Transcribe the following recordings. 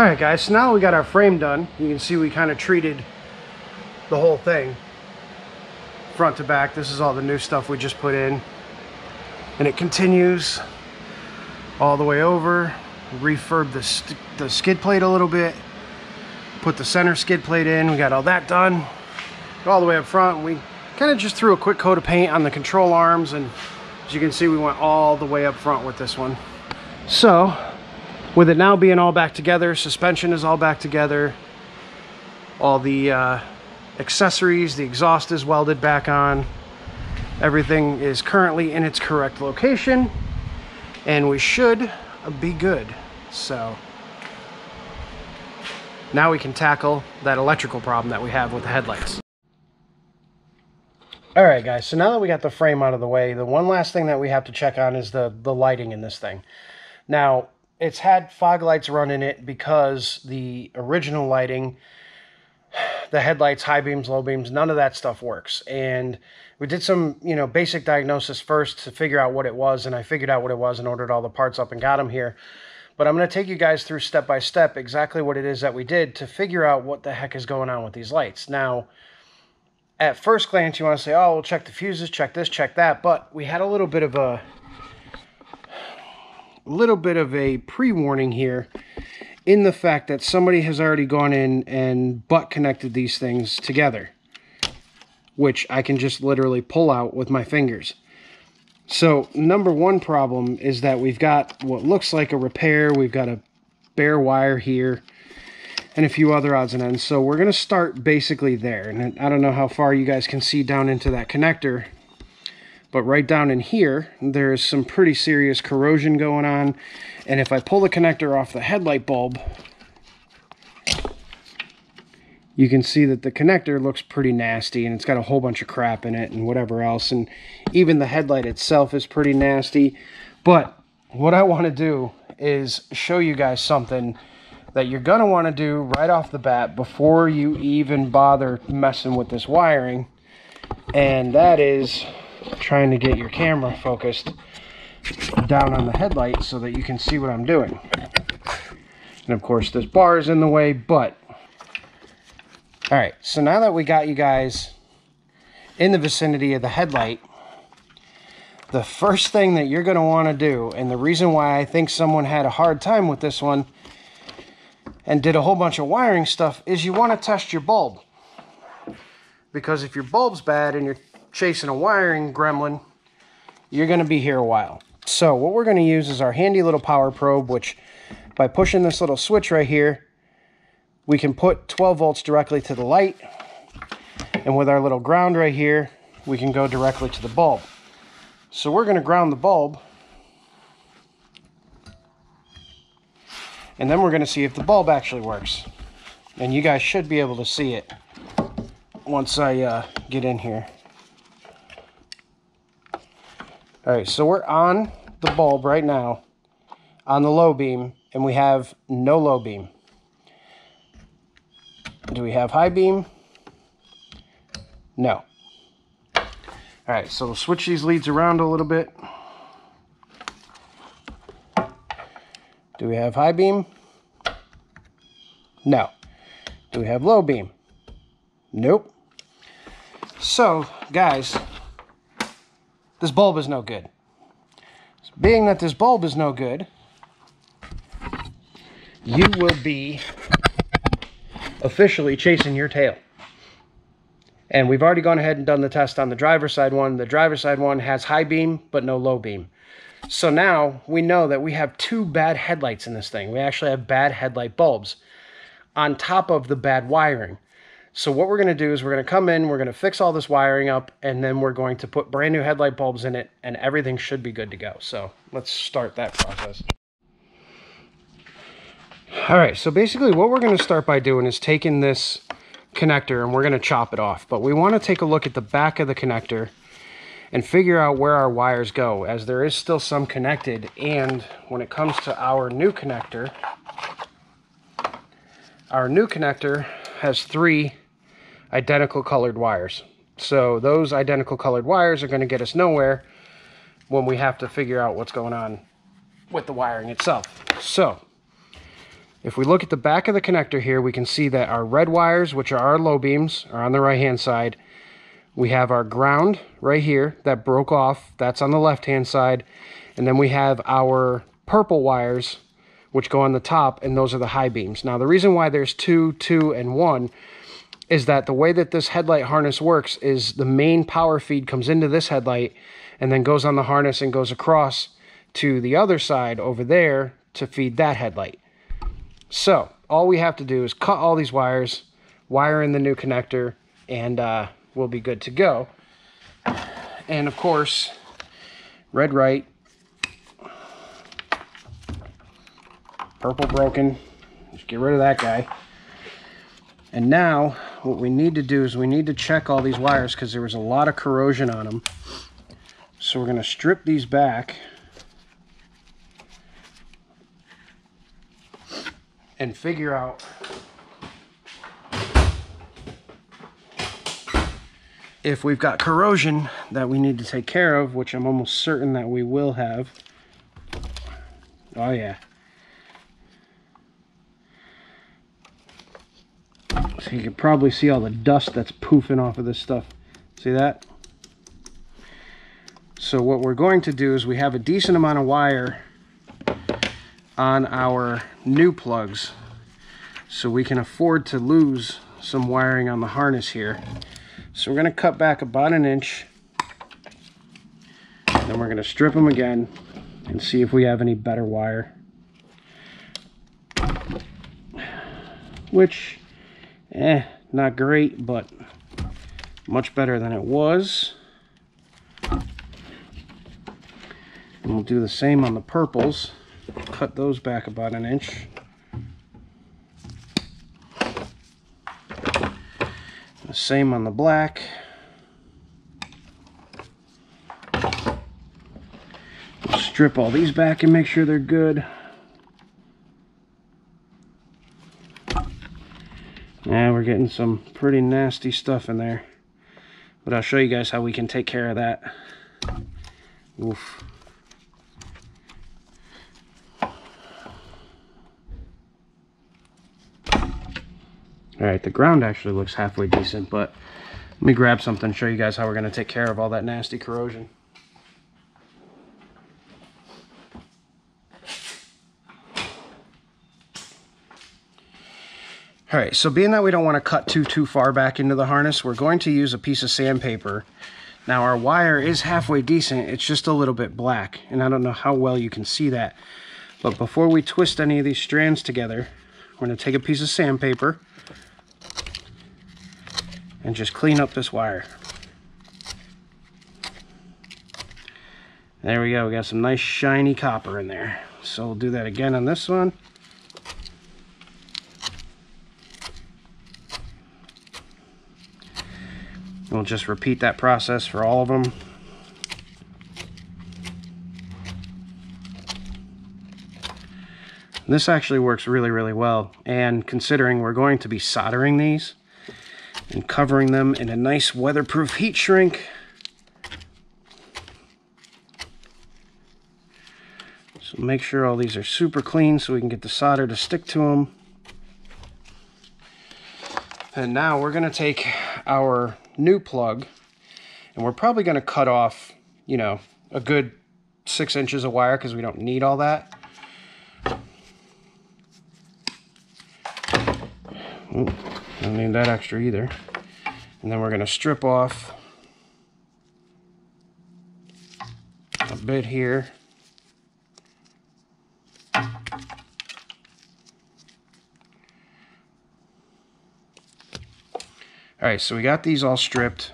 All right, guys, so now we got our frame done. You can see we kind of treated the whole thing front to back. This is all the new stuff we just put in. And it continues all the way over. Refurb the, the skid plate a little bit. Put the center skid plate in. We got all that done. All the way up front. We kind of just threw a quick coat of paint on the control arms. And as you can see, we went all the way up front with this one. So with it now being all back together, suspension is all back together, all the uh, accessories, the exhaust is welded back on, everything is currently in its correct location, and we should be good. So now we can tackle that electrical problem that we have with the headlights. All right, guys, so now that we got the frame out of the way, the one last thing that we have to check on is the, the lighting in this thing. Now, it's had fog lights run in it because the original lighting, the headlights, high beams, low beams, none of that stuff works. And we did some, you know, basic diagnosis first to figure out what it was, and I figured out what it was and ordered all the parts up and got them here. But I'm going to take you guys through step by step exactly what it is that we did to figure out what the heck is going on with these lights. Now, at first glance, you want to say, oh, we'll check the fuses, check this, check that. But we had a little bit of a little bit of a pre-warning here in the fact that somebody has already gone in and butt connected these things together, which I can just literally pull out with my fingers. So number one problem is that we've got what looks like a repair. We've got a bare wire here and a few other odds and ends. So we're going to start basically there. And I don't know how far you guys can see down into that connector, but right down in here, there's some pretty serious corrosion going on. And if I pull the connector off the headlight bulb, you can see that the connector looks pretty nasty and it's got a whole bunch of crap in it and whatever else. And even the headlight itself is pretty nasty. But what I want to do is show you guys something that you're going to want to do right off the bat before you even bother messing with this wiring. And that is trying to get your camera focused down on the headlight so that you can see what I'm doing. And of course this bar is in the way, but all right, so now that we got you guys in the vicinity of the headlight, the first thing that you're gonna wanna do, and the reason why I think someone had a hard time with this one and did a whole bunch of wiring stuff is you wanna test your bulb. Because if your bulb's bad and you're chasing a wiring gremlin, you're going to be here a while. So what we're going to use is our handy little power probe, which by pushing this little switch right here, we can put 12 volts directly to the light. And with our little ground right here, we can go directly to the bulb. So we're going to ground the bulb. And then we're going to see if the bulb actually works. And you guys should be able to see it once I uh, get in here. All right, so we're on the bulb right now on the low beam, and we have no low beam. Do we have high beam? No. All right, so we'll switch these leads around a little bit. Do we have high beam? No. Do we have low beam? Nope. So, guys, this bulb is no good. So being that this bulb is no good, you will be officially chasing your tail. And we've already gone ahead and done the test on the driver's side one. The driver's side one has high beam, but no low beam. So now we know that we have two bad headlights in this thing. We actually have bad headlight bulbs on top of the bad wiring. So what we're going to do is we're going to come in, we're going to fix all this wiring up, and then we're going to put brand new headlight bulbs in it, and everything should be good to go. So let's start that process. All right, so basically what we're going to start by doing is taking this connector and we're going to chop it off. But we want to take a look at the back of the connector and figure out where our wires go, as there is still some connected. And when it comes to our new connector, our new connector has three identical colored wires. So those identical colored wires are going to get us nowhere when we have to figure out what's going on with the wiring itself. So if we look at the back of the connector here, we can see that our red wires, which are our low beams, are on the right-hand side. We have our ground right here that broke off. That's on the left-hand side. And then we have our purple wires, which go on the top, and those are the high beams. Now, the reason why there's two, two, and one is that the way that this headlight harness works is the main power feed comes into this headlight and then goes on the harness and goes across to the other side over there to feed that headlight. So all we have to do is cut all these wires, wire in the new connector, and uh, we'll be good to go. And of course, red right, purple broken, just get rid of that guy. And now what we need to do is we need to check all these wires because there was a lot of corrosion on them. So we're going to strip these back and figure out if we've got corrosion that we need to take care of, which I'm almost certain that we will have. Oh yeah. You can probably see all the dust that's poofing off of this stuff. See that? So what we're going to do is we have a decent amount of wire on our new plugs so we can afford to lose some wiring on the harness here. So we're going to cut back about an inch. Then we're going to strip them again and see if we have any better wire. Which, eh, not great, but much better than it was. And we'll do the same on the purples cut those back about an inch. The same on the black. strip all these back and make sure they're good. Yeah, we're getting some pretty nasty stuff in there. But I'll show you guys how we can take care of that. Oof. All right, the ground actually looks halfway decent, but let me grab something and show you guys how we're going to take care of all that nasty corrosion. All right, so being that we don't want to cut too, too far back into the harness, we're going to use a piece of sandpaper. Now our wire is halfway decent, it's just a little bit black, and I don't know how well you can see that. But before we twist any of these strands together, we're going to take a piece of sandpaper, and just clean up this wire. There we go, we got some nice shiny copper in there. So we'll do that again on this one. We'll just repeat that process for all of them. This actually works really, really well. And considering we're going to be soldering these, and covering them in a nice weatherproof heat shrink. So make sure all these are super clean so we can get the solder to stick to them. And now we're going to take our new plug and we're probably going to cut off, you know, a good six inches of wire because we don't need all that. Ooh. Don't need that extra either. And then we're going to strip off a bit here. Right, so we got these all stripped.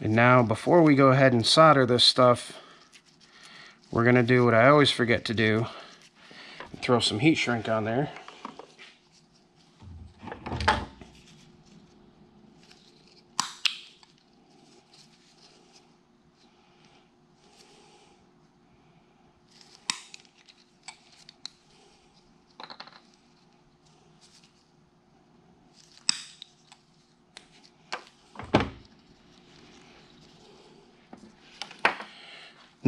And now, before we go ahead and solder this stuff, we're to do what I always forget to do. Throw some heat shrink on there.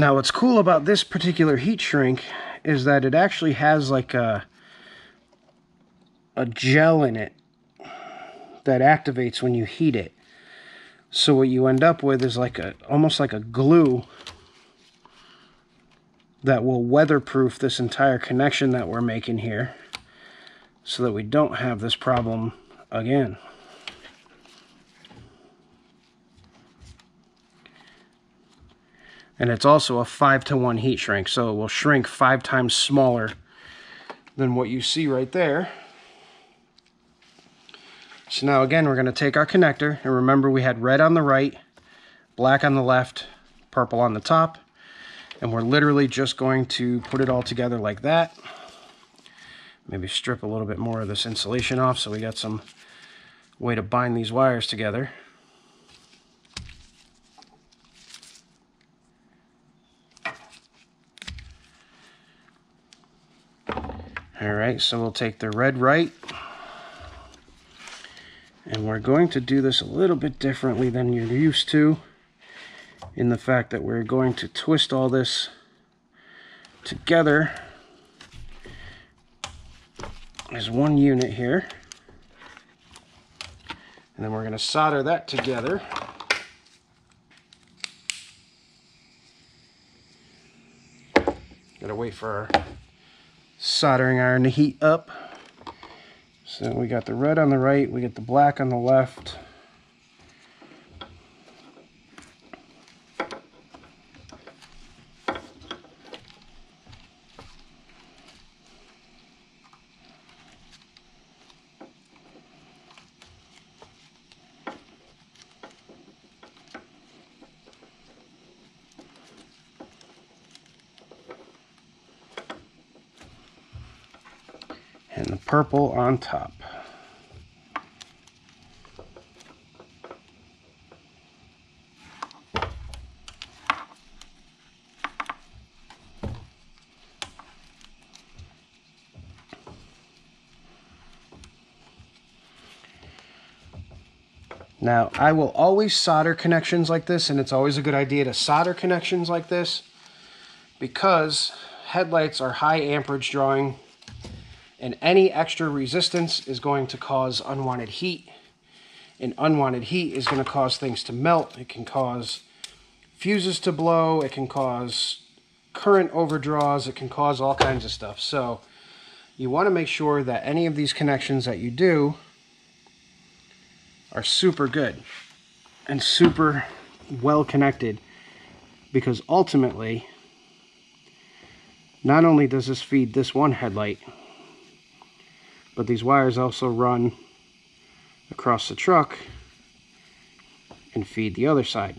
Now what's cool about this particular heat shrink is that it actually has like a a gel in it that activates when you heat it. So what you end up with is like a almost like a glue that will weatherproof this entire connection that we're making here so that we don't have this problem again. And it's also a 5 to 1 heat shrink, so it will shrink 5 times smaller than what you see right there. So now again, we're going to take our connector, and remember we had red on the right, black on the left, purple on the top, and we're literally just going to put it all together like that. Maybe strip a little bit more of this insulation off so we got some way to bind these wires together. Right, so we'll take the red right, and we're going to do this a little bit differently than you're used to in the fact that we're going to twist all this together as one unit here. And then we're going to solder that together. Gotta wait for our soldering iron to heat up. So we got the red on the right, we get the black on the left. and the purple on top. Now, I will always solder connections like this, and it's always a good idea to solder connections like this because headlights are high amperage drawing and any extra resistance is going to cause unwanted heat. And unwanted heat is going to cause things to melt. It can cause fuses to blow. It can cause current overdraws. It can cause all kinds of stuff. So you want to make sure that any of these connections that you do are super good and super well connected. Because ultimately not only does this feed this one headlight but these wires also run across the truck and feed the other side.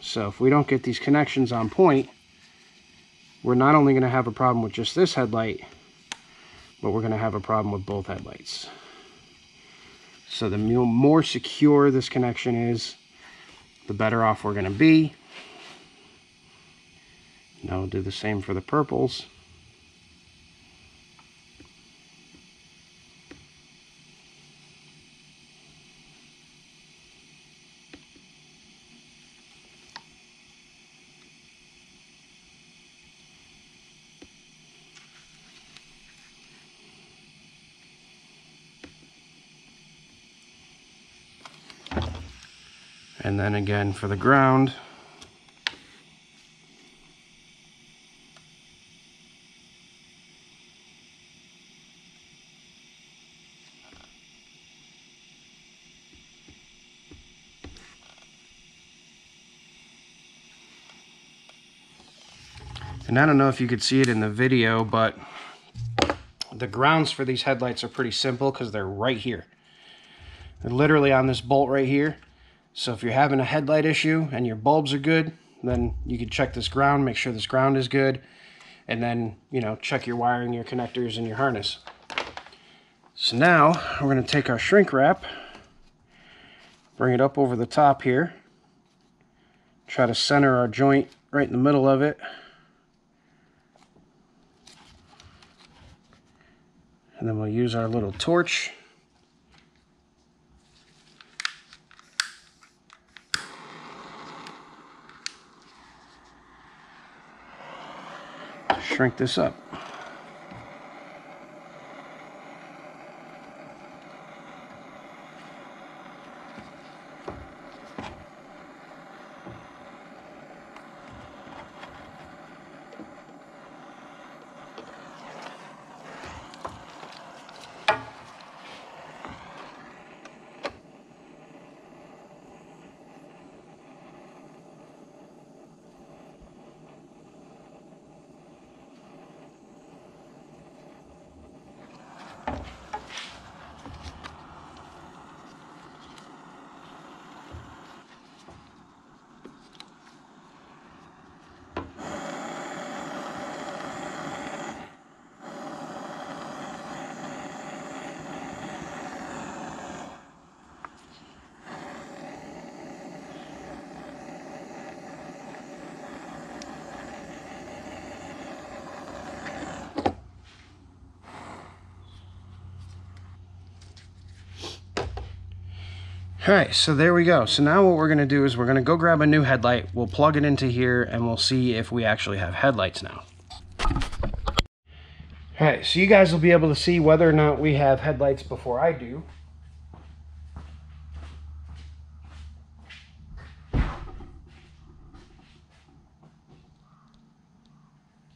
So if we don't get these connections on point, we're not only going to have a problem with just this headlight, but we're going to have a problem with both headlights. So the more secure this connection is, the better off we're going to be. Now we'll do the same for the purples. And then again for the ground. And I don't know if you could see it in the video, but the grounds for these headlights are pretty simple because they're right here. They're literally on this bolt right here. So if you're having a headlight issue and your bulbs are good, then you can check this ground, make sure this ground is good, and then, you know, check your wiring, your connectors, and your harness. So now we're going to take our shrink wrap, bring it up over the top here, try to center our joint right in the middle of it. And then we'll use our little torch shrink this up. All right, so there we go. So now what we're gonna do is we're gonna go grab a new headlight. We'll plug it into here and we'll see if we actually have headlights now. All right, so you guys will be able to see whether or not we have headlights before I do.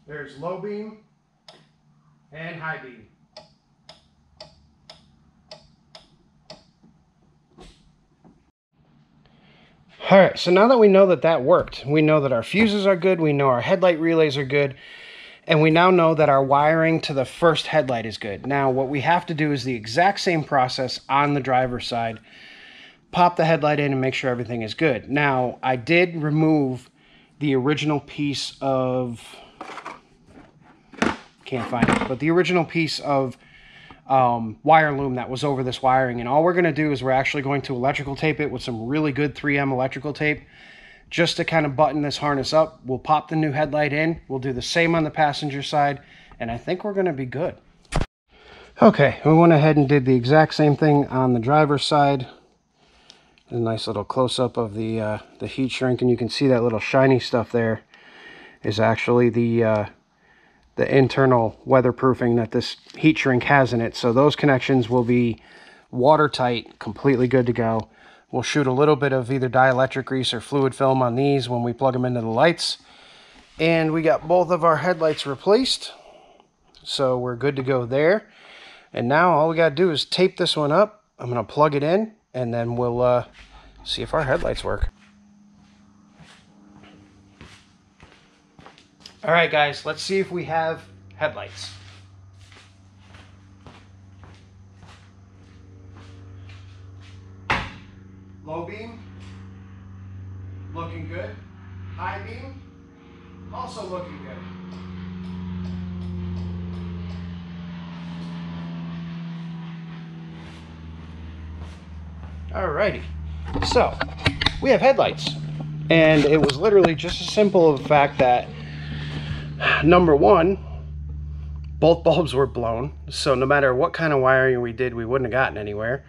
There's low beam and high beam. All right, so now that we know that that worked, we know that our fuses are good, we know our headlight relays are good, and we now know that our wiring to the first headlight is good. Now, what we have to do is the exact same process on the driver's side. Pop the headlight in and make sure everything is good. Now, I did remove the original piece of, can't find it, but the original piece of um, wire loom that was over this wiring. And all we're going to do is we're actually going to electrical tape it with some really good 3M electrical tape just to kind of button this harness up. We'll pop the new headlight in. We'll do the same on the passenger side. And I think we're going to be good. Okay, we went ahead and did the exact same thing on the driver's side. A nice little close-up of the uh, the heat shrink, and you can see that little shiny stuff there is actually the uh, the internal weatherproofing that this heat shrink has in it. So those connections will be watertight, completely good to go. We'll shoot a little bit of either dielectric grease or fluid film on these when we plug them into the lights. And we got both of our headlights replaced. So we're good to go there. And now all we got to do is tape this one up. I'm going to plug it in and then we'll uh, see if our headlights work. All right, guys, let's see if we have headlights. Low beam, looking good. High beam, also looking good. Alrighty, so we have headlights. And it was literally just a simple of the fact that number one, both bulbs were blown. So no matter what kind of wiring we did, we wouldn't have gotten anywhere.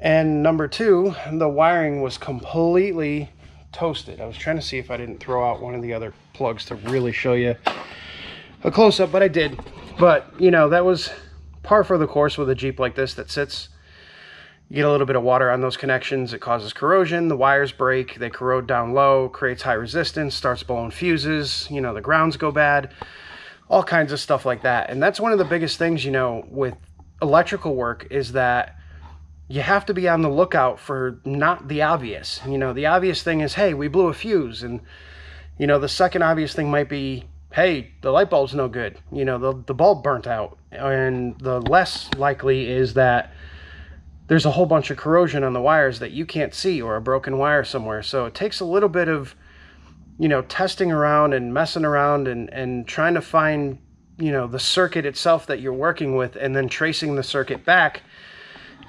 And number two, the wiring was completely toasted. I was trying to see if I didn't throw out one of the other plugs to really show you a close-up, but I did. But, you know, that was par for the course with a Jeep like this that sits. You get a little bit of water on those connections, it causes corrosion, the wires break, they corrode down low, creates high resistance, starts blowing fuses, you know, the grounds go bad, all kinds of stuff like that. And that's one of the biggest things, you know, with electrical work is that you have to be on the lookout for not the obvious. You know, the obvious thing is, hey, we blew a fuse. And, you know, the second obvious thing might be, hey, the light bulb's no good. You know, the, the bulb burnt out. And the less likely is that there's a whole bunch of corrosion on the wires that you can't see or a broken wire somewhere. So it takes a little bit of, you know, testing around and messing around and, and trying to find, you know, the circuit itself that you're working with and then tracing the circuit back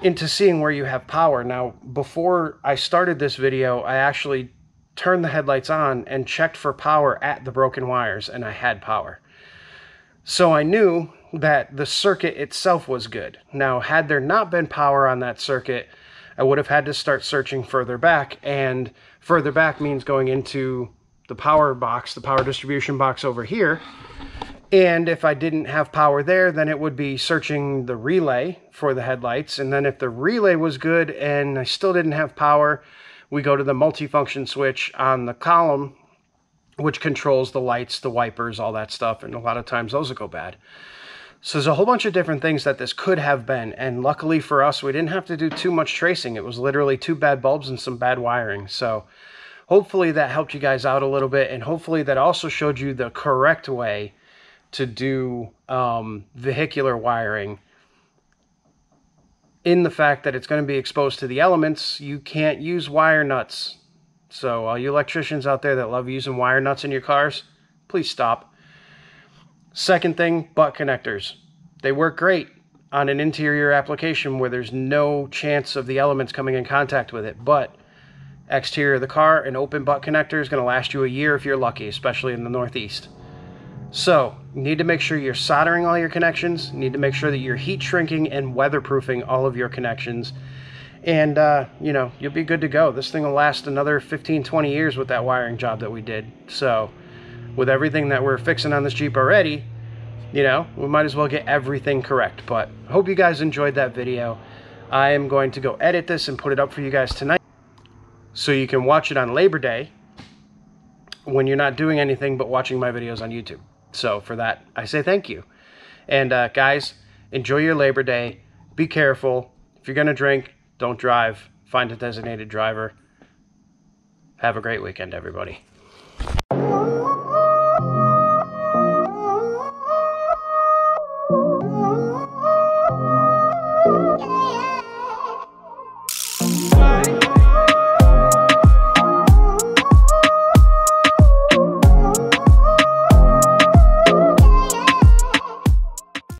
into seeing where you have power. Now, before I started this video, I actually turned the headlights on and checked for power at the broken wires, and I had power. So I knew that the circuit itself was good. Now, had there not been power on that circuit, I would have had to start searching further back, and further back means going into the power box, the power distribution box over here, and if I didn't have power there, then it would be searching the relay for the headlights. And then if the relay was good and I still didn't have power, we go to the multifunction switch on the column, which controls the lights, the wipers, all that stuff. And a lot of times those will go bad. So there's a whole bunch of different things that this could have been. And luckily for us, we didn't have to do too much tracing. It was literally two bad bulbs and some bad wiring. So hopefully that helped you guys out a little bit. And hopefully that also showed you the correct way to do um, vehicular wiring in the fact that it's going to be exposed to the elements, you can't use wire nuts. So all you electricians out there that love using wire nuts in your cars, please stop. Second thing, butt connectors. They work great on an interior application where there's no chance of the elements coming in contact with it, but exterior of the car, an open butt connector is going to last you a year if you're lucky, especially in the Northeast. So, you need to make sure you're soldering all your connections. You need to make sure that you're heat shrinking and weatherproofing all of your connections. and uh, you know you'll be good to go this thing will last another 15 20 years with that wiring job that we did so with everything that we're fixing on this jeep already you know we might as well get everything correct but hope you guys enjoyed that video i am going to go edit this and put it up for you guys tonight so you can watch it on labor day when you're not doing anything but watching my videos on youtube so for that i say thank you and uh, guys enjoy your labor day be careful if you're going to drink don't drive. Find a designated driver. Have a great weekend, everybody.